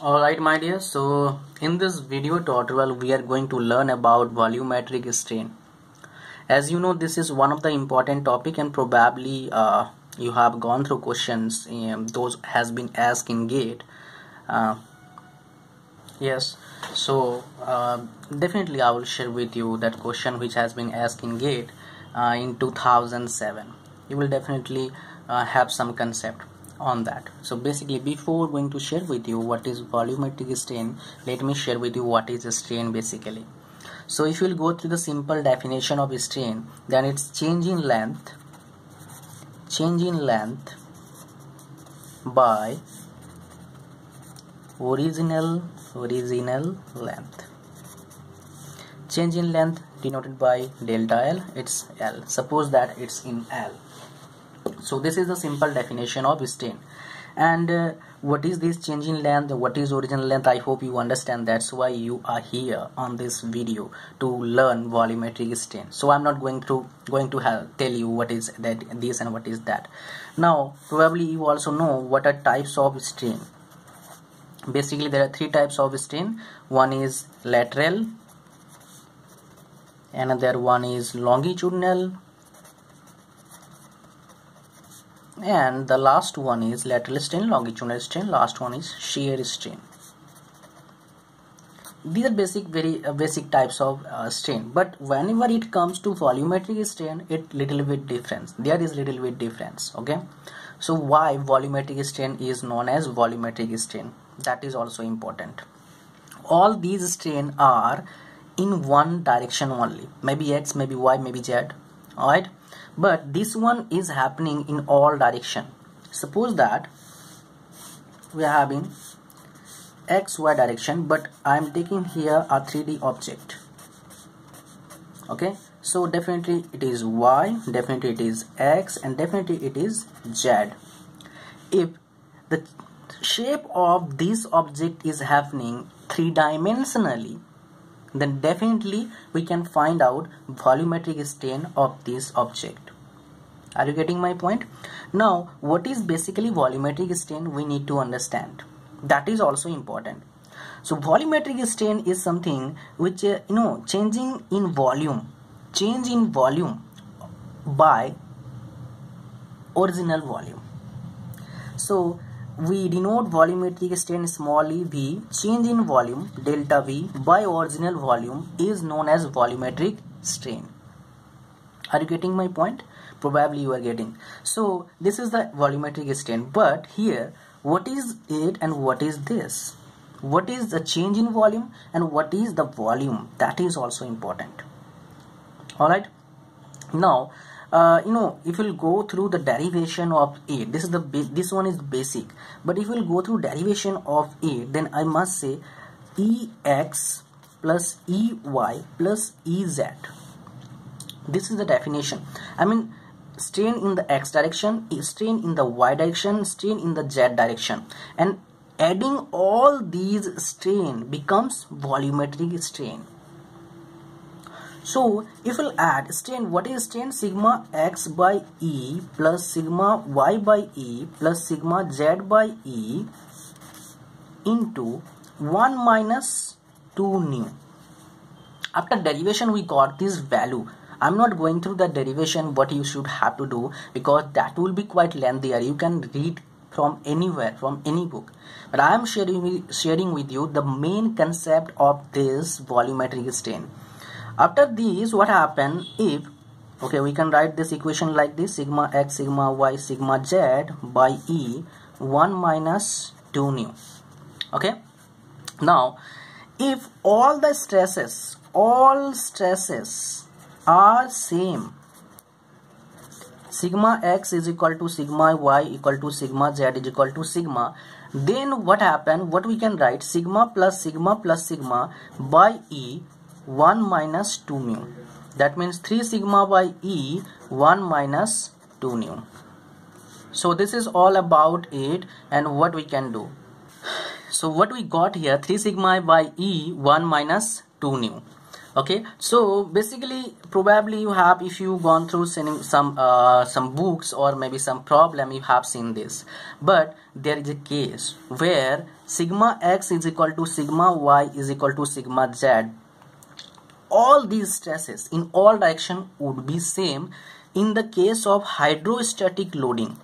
Alright my dear, so in this video tutorial we are going to learn about volumetric strain. As you know this is one of the important topic and probably uh, you have gone through questions um, those has been asked in gate. Uh, yes, so uh, definitely I will share with you that question which has been asked in gate uh, in 2007. You will definitely uh, have some concept on that. So basically before going to share with you what is volumetric strain let me share with you what is a strain basically. So if you will go through the simple definition of strain then it's change in length change in length by original original length. Change in length denoted by delta L it's L. Suppose that it's in L so this is the simple definition of strain and uh, what is this change in length? What is original length? I hope you understand. That's why you are here on this video to learn volumetric strain so i'm not going to going to tell you what is that this and what is that. Now probably you also know what are types of strain basically there are three types of strain one is lateral another one is longitudinal and the last one is lateral strain longitudinal strain. Last one is shear strain. These are basic very uh, basic types of uh, strain. But whenever it comes to volumetric strain it little bit difference. There is little bit difference okay? So why volumetric strain is known as volumetric strain? That is also important. All these strain are in one direction only. Maybe x maybe y maybe z all right but this one is happening in all direction. Suppose that we are having x y direction but I am taking here a 3d object. Okay? So definitely it is y definitely it is x and definitely it is z. If the shape of this object is happening three dimensionally then definitely we can find out volumetric strain of this object. Are you getting my point? Now what is basically volumetric strain? We need to understand. That is also important. So volumetric strain is something which uh, you know changing in volume change in volume by original volume. So we denote volumetric strain small e v change in volume delta v by original volume is known as volumetric strain. Are you getting my point? Probably you are getting. So this is the volumetric strain but here what is it and what is this? What is the change in volume and what is the volume? That is also important. All right? Now uh, you know if you'll go through the derivation of a this is the this one is basic. But if we'll go through derivation of a then I must say ex plus ey plus ez this is the definition. I mean strain in the x direction strain in the y direction strain in the z direction. And adding all these strain becomes volumetric strain so if we'll add strain, what is strain? Sigma x by E plus sigma y by E plus sigma z by E into 1 minus 2 nu. After derivation we got this value. I'm not going through the derivation what you should have to do because that will be quite lengthier. You can read from anywhere from any book but I am sharing, sharing with you the main concept of this volumetric strain after these what happen if okay we can write this equation like this sigma x sigma y sigma z by e 1 minus 2 nu okay? Now if all the stresses all stresses are same sigma x is equal to sigma y equal to sigma z is equal to sigma then what happen what we can write sigma plus sigma plus sigma by e 1 minus 2 mu. That means 3 sigma by e 1 minus 2 nu so this is all about it and what we can do. So what we got here 3 sigma by e 1 minus 2 nu okay? So basically probably you have if you gone through some uh, some books or maybe some problem you have seen this. But there is a case where sigma x is equal to sigma y is equal to sigma z all these stresses in all direction would be same in the case of hydrostatic loading.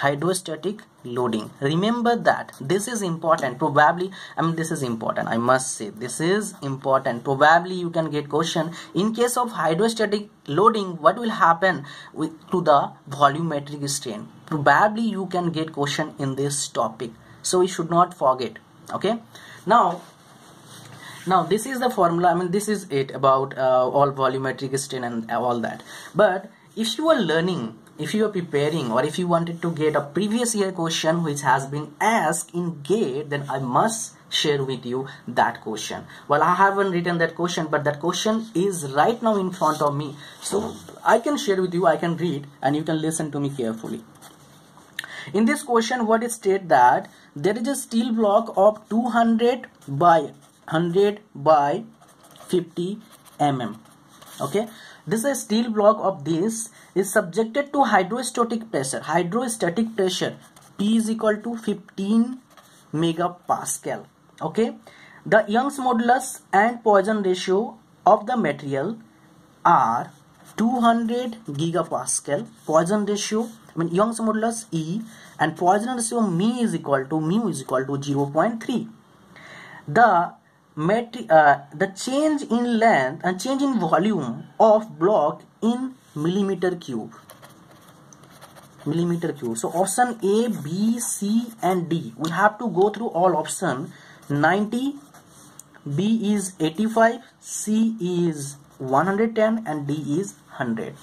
Hydrostatic loading. Remember that this is important. Probably i mean this is important. I must say this is important. Probably you can get question. In case of hydrostatic loading what will happen with to the volumetric strain? Probably you can get question in this topic. So we should not forget. Okay? Now now this is the formula. I mean this is it about uh, all volumetric strain and all that. But if you are learning if you are preparing or if you wanted to get a previous year question which has been asked in gate then i must share with you that question. Well i haven't written that question but that question is right now in front of me. So i can share with you i can read and you can listen to me carefully. In this question what is state that there is a steel block of 200 by 100 by 50 mm okay this is a steel block of this is subjected to hydrostatic pressure. Hydrostatic pressure P is equal to 15 megapascal. Okay. The Young's modulus and Poisson ratio of the material are 200 gigapascal. Poisson ratio, I mean Young's modulus E and Poisson ratio mu is equal to mu is equal to 0.3. The uh, the change in length and change in volume of block in millimeter cube. Millimeter cube. So option a b c and d. We have to go through all option. 90 b is 85 c is 110 and d is 100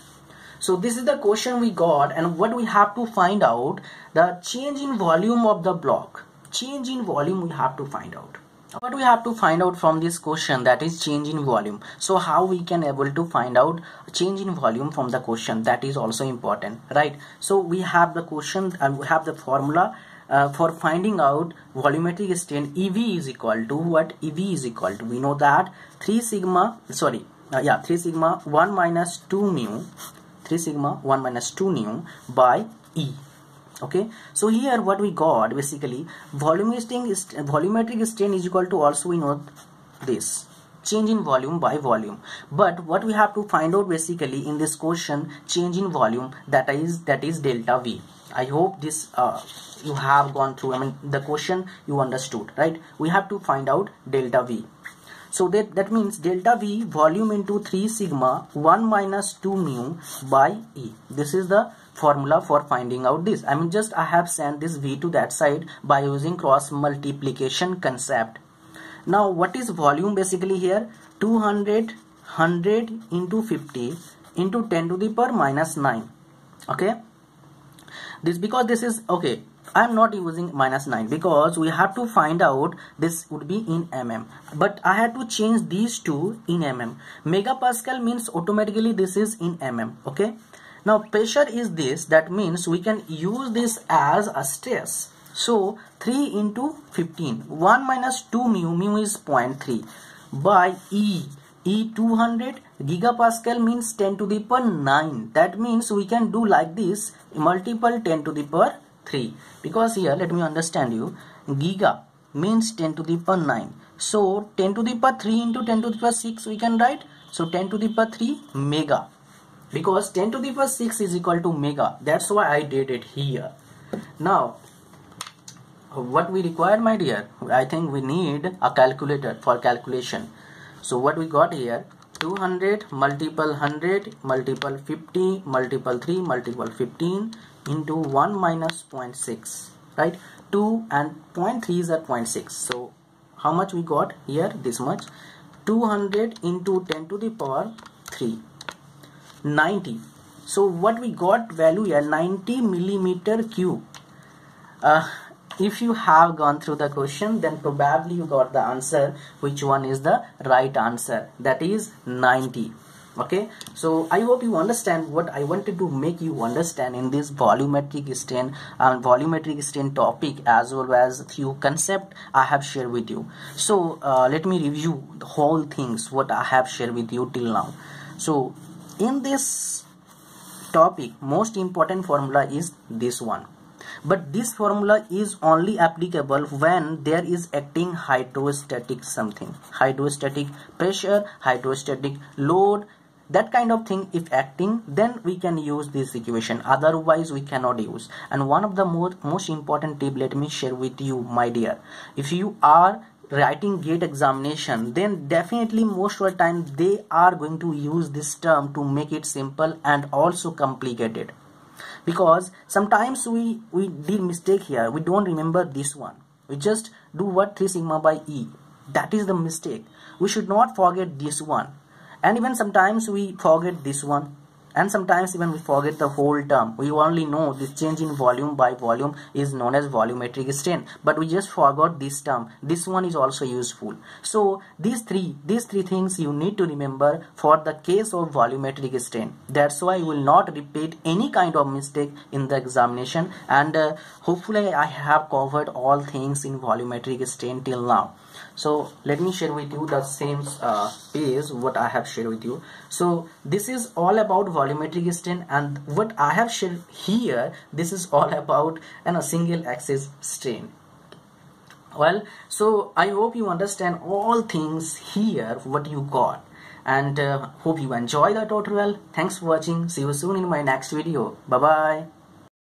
so this is the question we got and what we have to find out the change in volume of the block. Change in volume we have to find out what we have to find out from this question that is change in volume. So how we can able to find out change in volume from the question? That is also important right? So we have the question and we have the formula uh, for finding out volumetric strain EV is equal to what? EV is equal to. We know that 3 sigma sorry uh, yeah 3 sigma 1 minus 2 mu 3 sigma 1 minus 2 nu by E okay? So here what we got basically volumetric volumetric strain is equal to also we know this. Change in volume by volume. But what we have to find out basically in this question change in volume that is that is delta v. I hope this uh, you have gone through i mean the question you understood right? We have to find out delta v so that that means delta v volume into 3 sigma 1 minus 2 mu by e. This is the formula for finding out this. I mean just I have sent this v to that side by using cross multiplication concept. Now what is volume basically here? 200 100 into 50 into 10 to the power minus 9 okay? This because this is okay I'm not using minus 9 because we have to find out this would be in mm. But I had to change these two in mm. Megapascal means automatically this is in mm okay? Now pressure is this that means we can use this as a stress. So 3 into 15 1 minus 2 mu mu is 0.3 by e e 200 gigapascal means 10 to the power 9 that means we can do like this multiple 10 to the power 3 because here let me understand you. Giga means 10 to the power 9 so 10 to the power 3 into 10 to the power 6 we can write. So 10 to the power 3 mega. Because 10 to the power 6 is equal to mega. That's why I did it here. Now what we require my dear I think we need a calculator for calculation. So what we got here? 200 multiple 100 multiple 50 multiple 3 multiple 15 into 1 minus 0.6 right? 2 and 0.3 is at 0.6 so how much we got here? This much. 200 into 10 to the power 3 90 so what we got value here? 90 millimeter cube. Uh, if you have gone through the question then probably you got the answer which one is the right answer? That is 90 okay? So i hope you understand what i wanted to make you understand in this volumetric strain and volumetric strain topic as well as few concept i have shared with you. So uh, let me review the whole things what i have shared with you till now. So in this topic most important formula is this one. But this formula is only applicable when there is acting hydrostatic something. Hydrostatic pressure hydrostatic load that kind of thing if acting then we can use this equation otherwise we cannot use. And one of the more most important tip let me share with you my dear. If you are writing gate examination then definitely most of the time they are going to use this term to make it simple and also complicated. Because sometimes we we did mistake here. We don't remember this one. We just do what 3 sigma by e. That is the mistake. We should not forget this one and even sometimes we forget this one. And sometimes even we forget the whole term. We only know this change in volume by volume is known as volumetric strain. But we just forgot this term. This one is also useful. So these three these three things you need to remember for the case of volumetric strain. That's why you will not repeat any kind of mistake in the examination. And uh, hopefully i have covered all things in volumetric strain till now so let me share with you the same uh, page what I have shared with you. So this is all about volumetric strain and what I have shared here this is all about and a single axis strain. Well so I hope you understand all things here what you got. And uh, hope you enjoy the tutorial. Thanks for watching. See you soon in my next video. Bye bye